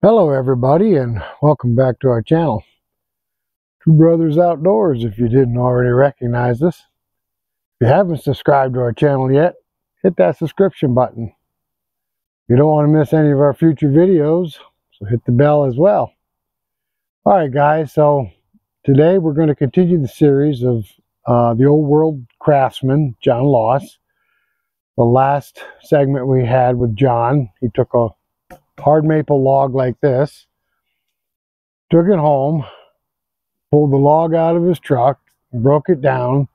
Hello everybody and welcome back to our channel. Two Brothers Outdoors if you didn't already recognize us. If you haven't subscribed to our channel yet, hit that subscription button. You don't want to miss any of our future videos, so hit the bell as well. Alright guys, so today we're going to continue the series of uh, the old world craftsman, John Los. The last segment we had with John, he took a hard maple log like this, took it home, pulled the log out of his truck, broke it down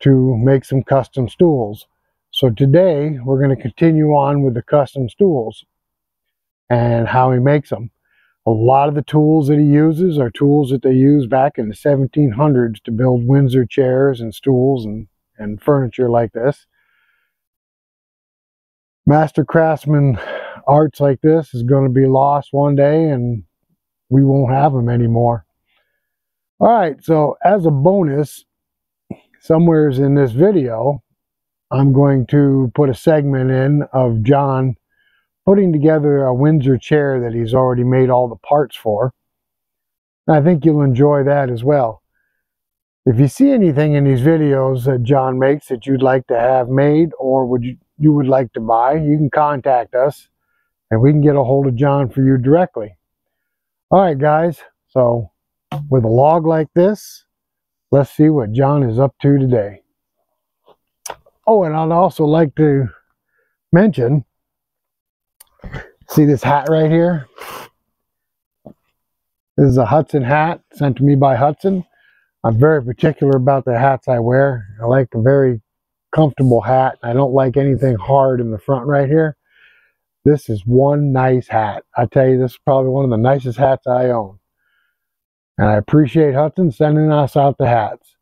to make some custom stools. So today we're going to continue on with the custom stools and how he makes them. A lot of the tools that he uses are tools that they used back in the 1700s to build Windsor chairs and stools and, and furniture like this. Master craftsman arts like this is going to be lost one day and we won't have them anymore. All right, so as a bonus, somewheres in this video, I'm going to put a segment in of John putting together a Windsor chair that he's already made all the parts for. I think you'll enjoy that as well. If you see anything in these videos that John makes that you'd like to have made or would you, you would like to buy, you can contact us and we can get a hold of John for you directly. All right, guys. So with a log like this, let's see what John is up to today. Oh, and I'd also like to mention, see this hat right here? This is a Hudson hat sent to me by Hudson. I'm very particular about the hats I wear. I like a very comfortable hat. I don't like anything hard in the front right here. This is one nice hat. I tell you, this is probably one of the nicest hats I own. And I appreciate Hudson sending us out the hats.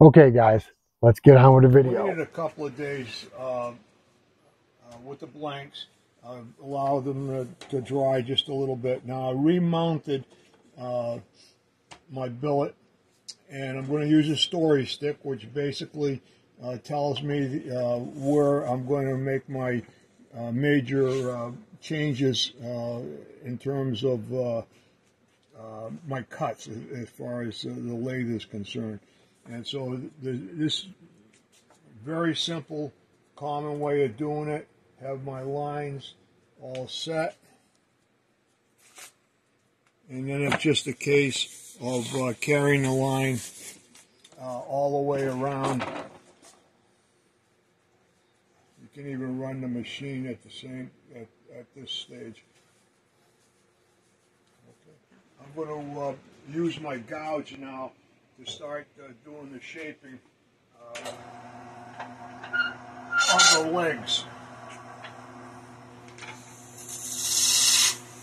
Okay, guys, let's get on with the video. Waited a couple of days uh, uh, with the blanks. Uh, allow them to, to, dry just a little bit. Now I remounted uh, my billet and I'm going to use a story stick which basically uh, tells me uh, where I'm going to make my uh, major uh, changes uh, in terms of my cuts as far as the lathe is concerned. And so this very simple, common way of doing it, have my lines all set. And then it's just a case of uh, carrying the line uh, all the way around can even run the machine at the same at, at this stage. Okay. I'm going to uh, use my gouge now to start uh, doing the shaping uh, of the legs.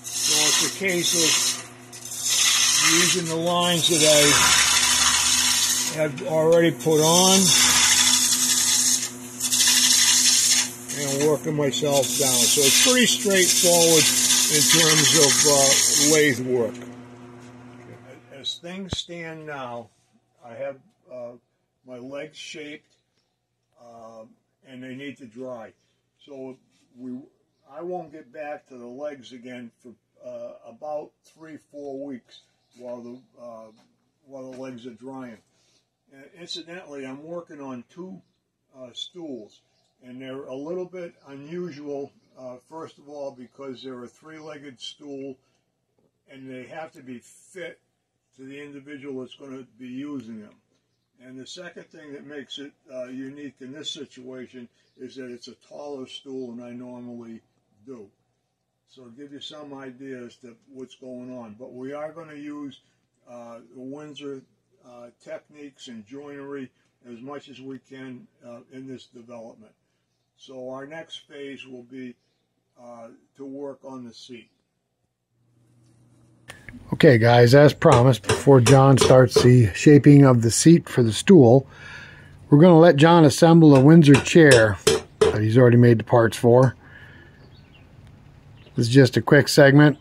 So it's a case of using the lines that I have already put on. Working myself down. So it's pretty straightforward in terms of uh, lathe work. As things stand now, I have uh, my legs shaped uh, and they need to dry. So we, I won't get back to the legs again for uh, about three, four weeks while the, uh, while the legs are drying. Incidentally, I'm working on two uh, stools and they're a little bit unusual, uh, first of all, because they're a three-legged stool, and they have to be fit to the individual that's going to be using them. And the second thing that makes it uh, unique in this situation is that it's a taller stool than I normally do. So give you some idea as to what's going on. But we are going to use uh, the Windsor uh, techniques and joinery as much as we can uh, in this development. So our next phase will be uh, to work on the seat. Okay guys, as promised, before John starts the shaping of the seat for the stool, we're going to let John assemble a Windsor chair that he's already made the parts for. This is just a quick segment,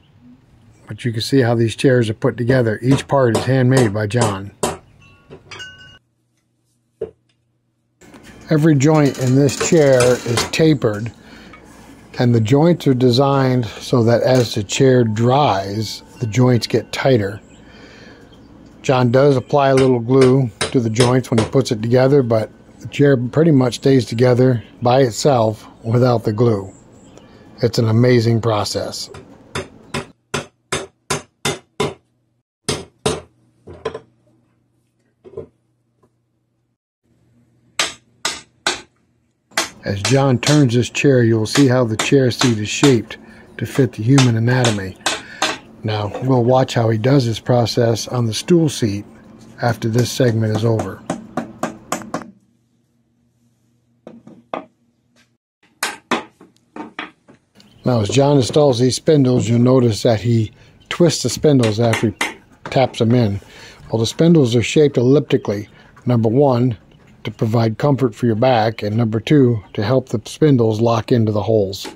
but you can see how these chairs are put together. Each part is handmade by John. Every joint in this chair is tapered And the joints are designed so that as the chair dries, the joints get tighter. John does apply a little glue to the joints when he puts it together, but the chair pretty much stays together by itself without the glue. It's an amazing process. As John turns this chair, you will see how the chair seat is shaped to fit the human anatomy. Now, we'll watch how he does this process on the stool seat after this segment is over. Now, as John installs these spindles, you'll notice that he twists the spindles after he taps them in. Well, the spindles are shaped elliptically. Number one, to provide comfort for your back, and number two, to help the spindles lock into the holes.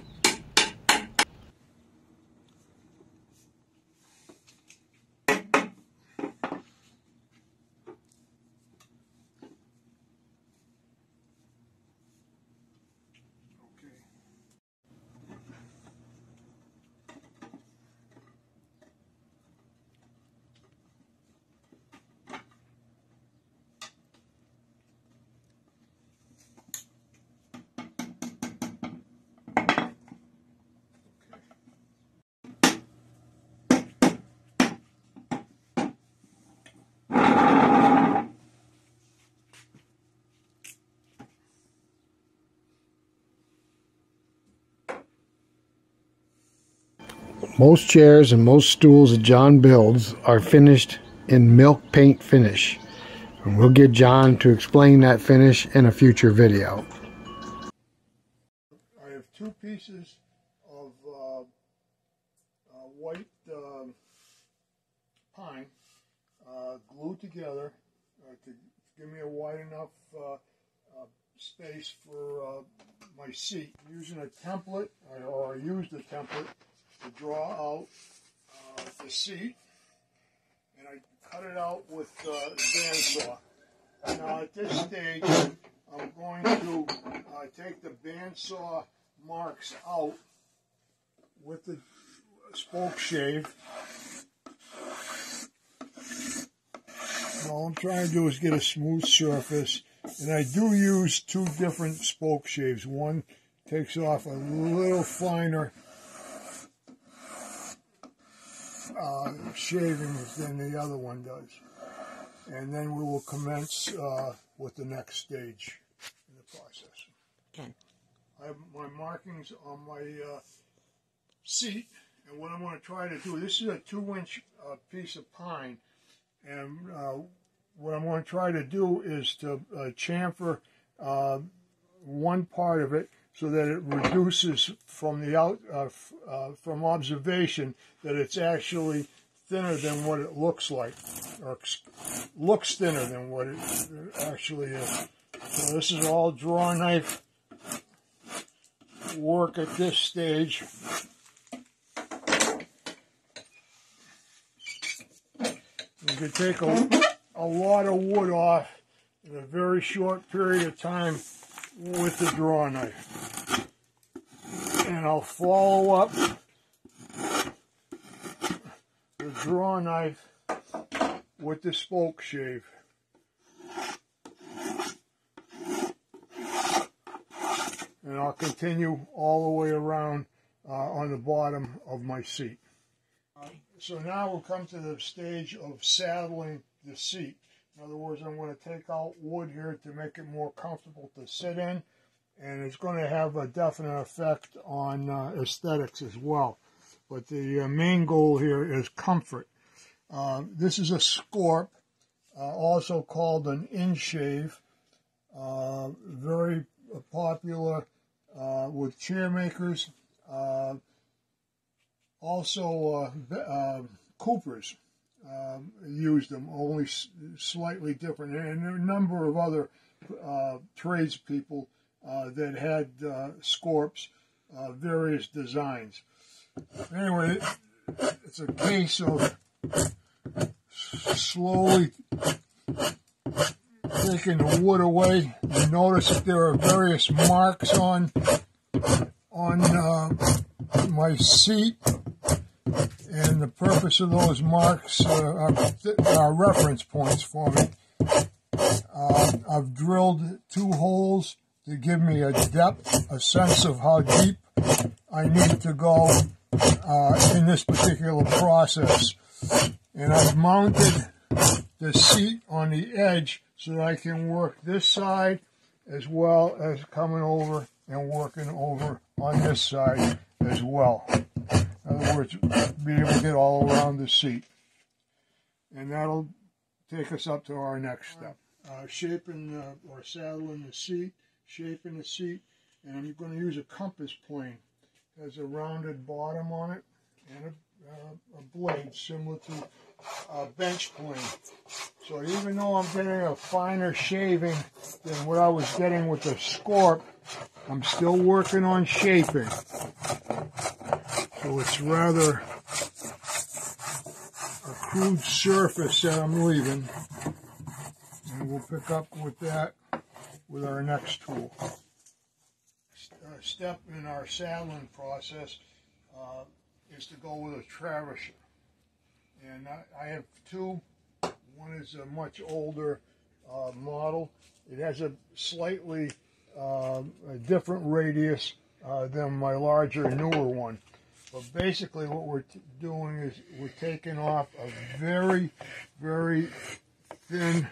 Most chairs and most stools that John builds are finished in milk paint finish. And we'll get John to explain that finish in a future video. I have two pieces of uh, uh, white uh, pine uh, glued together uh, to give me a wide enough uh, space for my seat. using a template, or I used a template to draw out uh, the seat, and I cut it out with uh, the bandsaw. Now at this stage, I'm going to uh, take the bandsaw marks out with the spoke shave. All I'm trying to do is get a smooth surface, and I do use two different spoke shaves. One takes off a little finer uh, shavings than the other one does. And then we will commence uh, with the next stage in the process. Okay. I have my markings on my uh, seat, and what I'm going to try to do, this is a two-inch uh, piece of pine, and uh, what I'm going to try to do is to uh, chamfer one part of it so that it reduces from the out uh, uh, from observation that it's actually thinner than what it looks like, or looks thinner than what it actually is. So this is all draw knife work at this stage. You can take a, a lot of wood off in a very short period of time with the draw knife. And I'll follow up draw knife with the spoke shave. And I'll continue all the way around uh, on the bottom of my seat. So now we'll come to the stage of saddling the seat. In other words, I'm going to take out wood here to make it more comfortable to sit in, and it's going to have a definite effect on uh, aesthetics as well. But the uh, main goal here is comfort. Uh, this is a scorp, uh, also called an in-shave, uh, very popular with chair makers, also Coopers um, used them, only slightly different, and a number of other uh, tradespeople uh, that had uh, scorps, various designs. Anyway, it's a case of slowly taking the wood away. You notice that there are various marks on on uh, my seat, and the purpose of those marks uh, are, are, reference points for me. Uh, I've drilled two holes to give me a depth, a sense of how deep I need to go uh, in this particular process. And I've mounted the seat on the edge so that I can work this side as well as coming over and working over on this side as well. In other words, be able to get all around the seat. And that'll take us up to our next step. Uh, shaping uh, or saddling the seat, shaping the seat, and I'm going to use a compass plane. Has a rounded bottom on it and a, uh, a blade similar to a bench plane. So even though I'm getting a finer shaving than what I was getting with the Scorp, I'm still working on shaping. So it's rather a crude surface that I'm leaving. And we'll pick up with that with our next tool. Step in our saddling process uh, is to go with a Travisher. And I, I have two. One is a much older uh, model. It has a slightly uh, a different radius uh, than my larger, newer one. But basically what we're doing is we're taking off a very, very thin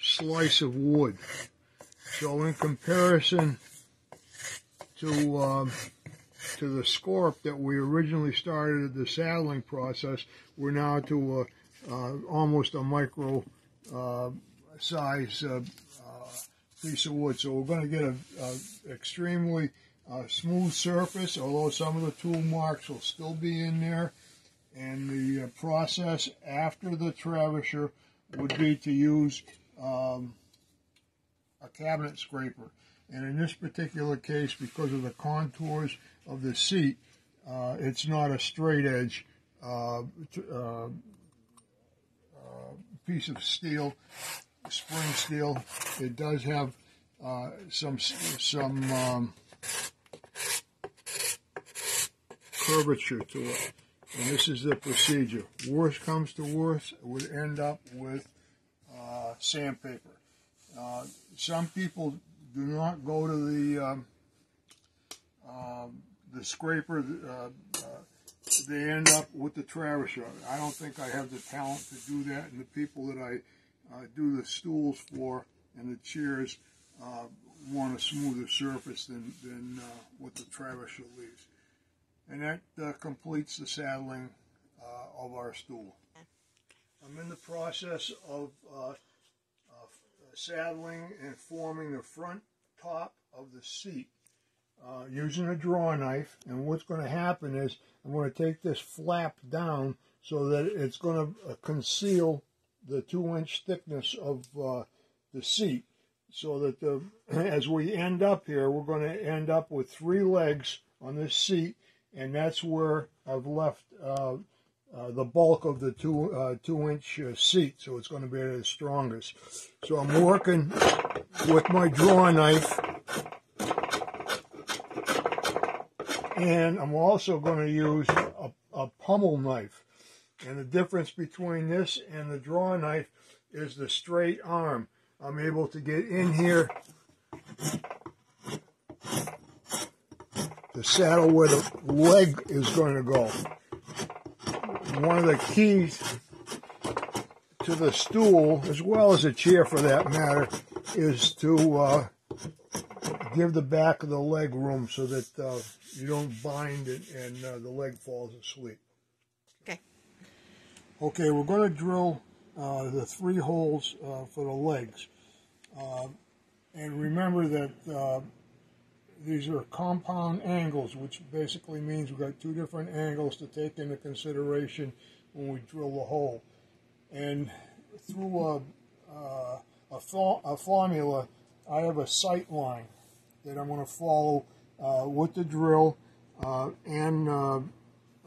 slice of wood. So in comparison to um, to the Scorp that we originally started the saddling process, we're now to uh, almost a micro uh, size uh, uh, piece of wood. So we're going to get an extremely smooth surface, although some of the tool marks will still be in there. And the process after the Travisher would be to use um, a cabinet scraper. And in this particular case, because of the contours of the seat, uh, it's not a straight edge uh, uh, uh piece of steel, spring steel. It does have uh, some some um, curvature to it. And this is the procedure. Worst comes to worst, would end up with uh, sandpaper. some people do not go to the um, uh, the scraper. Uh, uh, they end up with the Travisher. I don't think I have the talent to do that, and the people that I uh, do the stools for and the chairs uh, want a smoother surface than, than uh, what the Travisher leaves. And that completes the saddling of our stool. I'm in the process of saddling and forming the front top of the seat uh, using a draw knife. And what's going to happen is I'm going to take this flap down so that it's going to uh, conceal the two inch thickness of uh, the seat so that the, as we end up here, we're going to end up with three legs on this seat, and that's where I've left uh, uh, the bulk of the two uh, two inch uh, seat, so it's going to be the strongest. So I'm working with my draw knife, and I'm also going to use a, a pummel knife. And the difference between this and the draw knife is the straight arm. I'm able to get in here the saddle where the leg is going to go one of the keys to the stool, as well as a chair for that matter, is to uh, give the back of the leg room so that uh, you don't bind it and uh, the leg falls asleep. Okay. Okay, we're going to drill uh, the three holes uh, for the legs. Uh, and remember that these are compound angles, which basically means we've got two different angles to take into consideration when we drill the hole. And through a, uh, a, a, formula, I have a sight line that I'm going to follow uh, with the drill uh, and uh,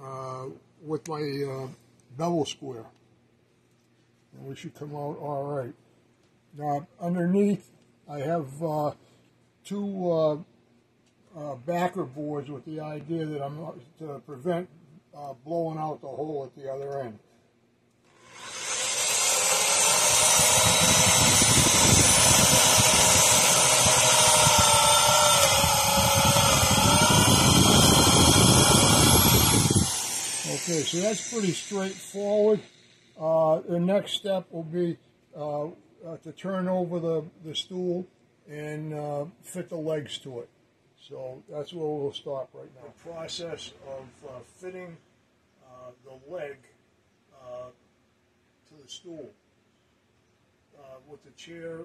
uh, with my uh, bevel square. And we should come out all right. Now, underneath, I have two uh, backer boards with the idea that I'm to prevent uh, blowing out the hole at the other end. Okay, so that's pretty straightforward. Uh, the next step will be uh, uh, to turn over the, the stool and uh, fit the legs to it. So that's where we'll stop right now. The process of uh, fitting uh, the leg to the stool. with the chair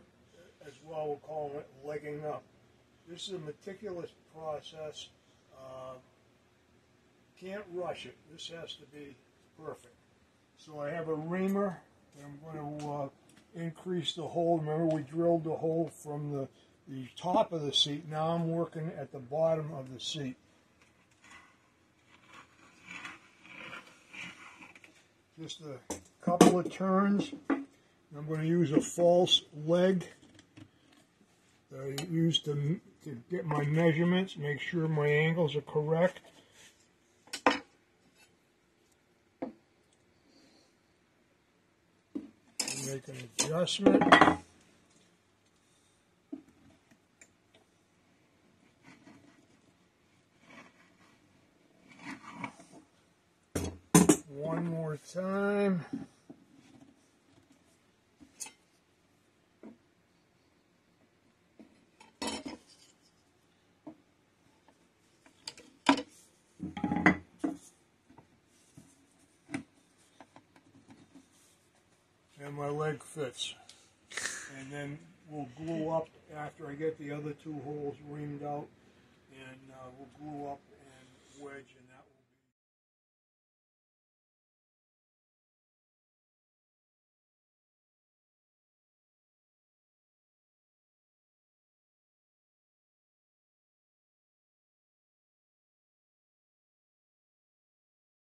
as well, we'll call it legging up. This is a meticulous process can't rush it. This has to be perfect. So I have a reamer. I'm going to uh, increase the hole. Remember we drilled the hole from the, the top of the seat. Now I'm working at the bottom of the seat. Just a couple of turns. I'm going to use a false leg that I use to, to get my measurements, make sure my angles are correct. make an adjustment. One more time. and my leg fits. And then we'll glue up after I get the other two holes reamed out, and uh, we'll glue up and wedge and